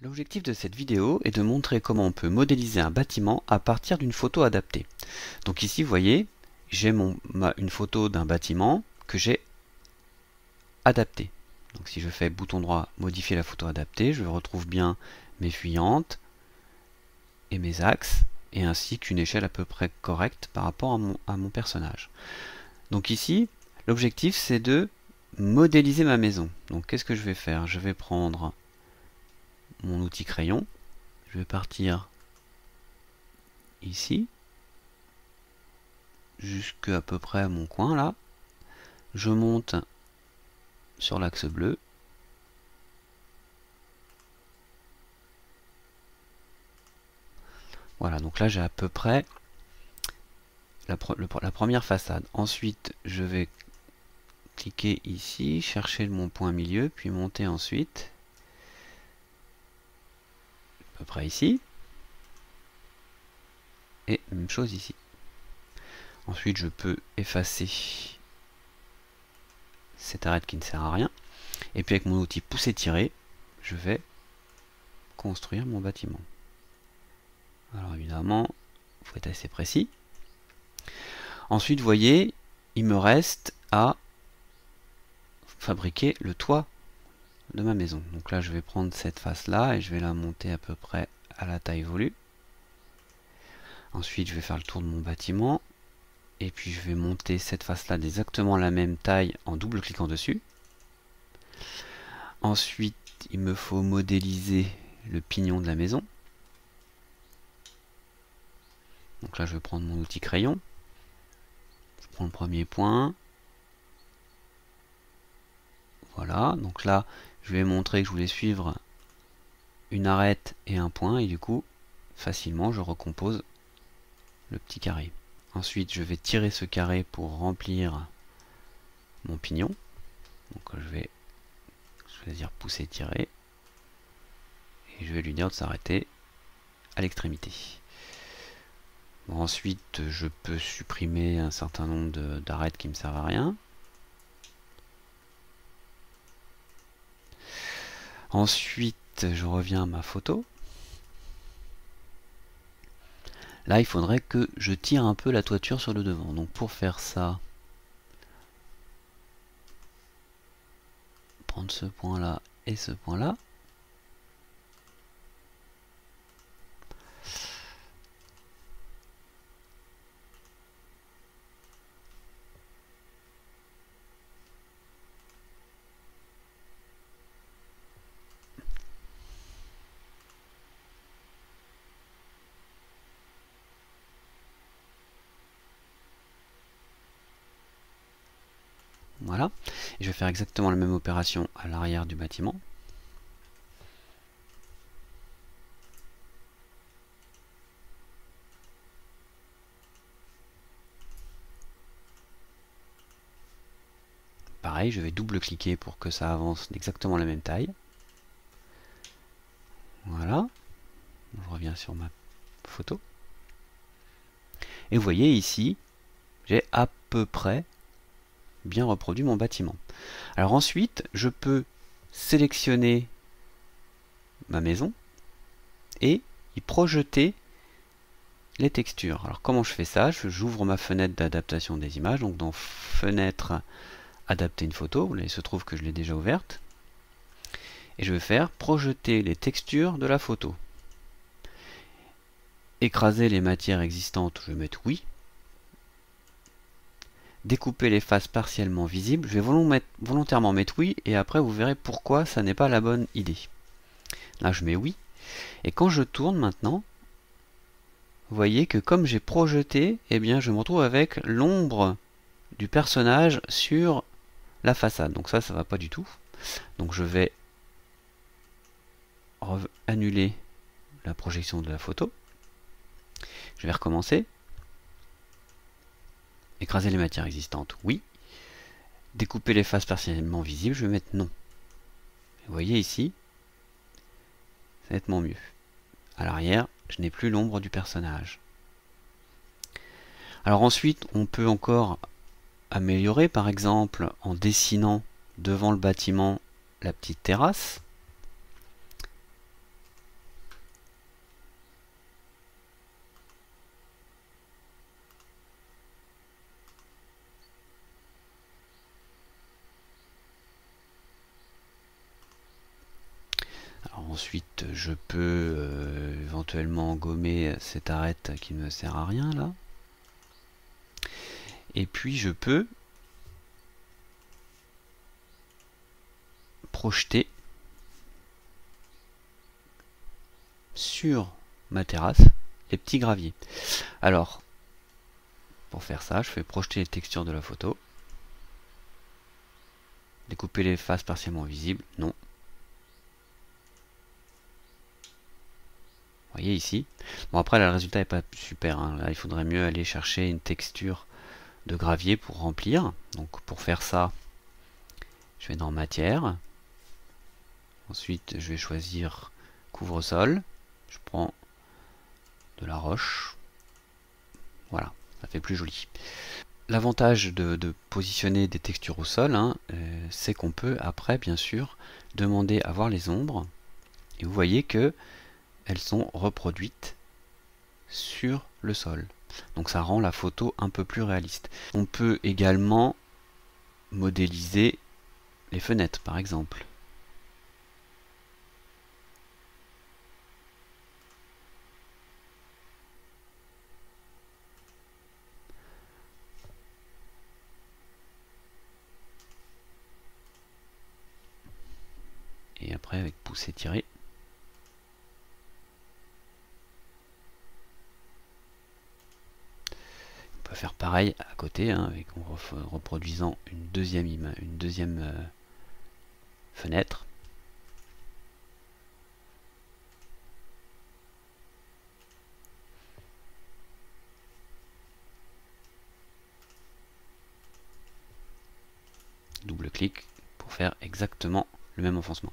L'objectif de cette vidéo est de montrer comment on peut modéliser un bâtiment à partir d'une photo adaptée. Donc ici, vous voyez, j'ai une photo d'un bâtiment que j'ai adapté. Donc si je fais bouton droit, modifier la photo adaptée, je retrouve bien mes fuyantes et mes axes, et ainsi qu'une échelle à peu près correcte par rapport à mon, à mon personnage. Donc ici, l'objectif c'est de modéliser ma maison. Donc qu'est-ce que je vais faire? Je vais prendre mon outil crayon. Je vais partir ici, jusqu'à peu près à mon coin là. Je monte sur l'axe bleu. Voilà, donc là j'ai à peu près la, la, première façade. Ensuite, je vais cliquer ici, chercher mon point milieu, puis monter ensuite près ici. Et même chose ici. Ensuite, je peux effacer cette arête qui ne sert à rien. Et puis avec mon outil pousser-tirer, je vais construire mon bâtiment. Alors évidemment, il faut être assez précis. Ensuite, vous voyez, il me reste à fabriquer le toit de ma maison. Donc là, je vais prendre cette face-là et je vais la monter à peu près à la taille voulue. Ensuite, je vais faire le tour de mon bâtiment. Et puis, je vais monter cette face-là d'exactement la même taille en double-cliquant dessus. Ensuite, il me faut modéliser le pignon de la maison. Donc là, je vais prendre mon outil crayon. Je prends le premier point. Voilà, donc là, je vais montrer que je voulais suivre une arête et un point, et du coup, facilement, je recompose le petit carré. Ensuite, je vais tirer ce carré pour remplir mon pignon. Donc je vais choisir pousser, tirer. Et je vais lui dire de s'arrêter à l'extrémité. ensuite, je peux supprimer un certain nombre d'arêtes qui me servent à rien. Ensuite, je reviens à ma photo. Là, il faudrait que je tire un peu la toiture sur le devant. Donc pour faire ça, prendre ce point-là et ce point-là. Voilà. Et je vais faire exactement la même opération à l'arrière du bâtiment. Pareil, je vais double-cliquer pour que ça avance d'exactement la même taille. Voilà. Je reviens sur ma photo. Et vous voyez ici, j'ai à peu près bien reproduit mon bâtiment. Alors ensuite, je peux sélectionner ma maison et y projeter les textures. Alors comment je fais ça? J'ouvre ma fenêtre d'adaptation des images, donc dans fenêtre adapter une photo, il se trouve que je l'ai déjà ouverte. Et je vais faire projeter les textures de la photo. Écraser les matières existantes, je vais mettre oui découper les faces partiellement visibles. Je vais volontairement mettre oui et après vous verrez pourquoi ça n'est pas la bonne idée. Là je mets oui. Et quand je tourne maintenant, vous voyez que comme j'ai projeté, eh bien je me retrouve avec l'ombre du personnage sur la façade. Donc ça, ça va pas du tout. Donc je vais annuler la projection de la photo. Je vais recommencer. Écraser les matières existantes, oui. Découper les faces partiellement visibles, je vais mettre non. Vous voyez ici, c'est nettement mieux. À l'arrière, je n'ai plus l'ombre du personnage. Alors ensuite, on peut encore améliorer, par exemple, en dessinant devant le bâtiment la petite terrasse. Ensuite, je peux euh, éventuellement gommer cette arête qui ne me sert à rien là. Et puis je peux projeter sur ma terrasse les petits graviers. Alors, pour faire ça, je fais projeter les textures de la photo. Découper les faces partiellement visibles, non. Vous voyez ici. Bon après le résultat n'est pas super. Hein. Là il faudrait mieux aller chercher une texture de gravier pour remplir. Donc pour faire ça, je vais dans matière. Ensuite je vais choisir couvre-sol. Je prends de la roche. Voilà, ça fait plus joli. L'avantage de, positionner des textures au sol, hein, euh, c'est qu'on peut après, bien sûr, demander à voir les ombres. Et vous voyez que elles sont reproduites sur le sol. Donc ça rend la photo un peu plus réaliste. On peut également modéliser les fenêtres, par exemple. et après avec pousser tirer on peut faire pareil à côté hein, avec, en reproduisant une deuxième, euh, fenêtre. Double clic pour faire exactement le même enfoncement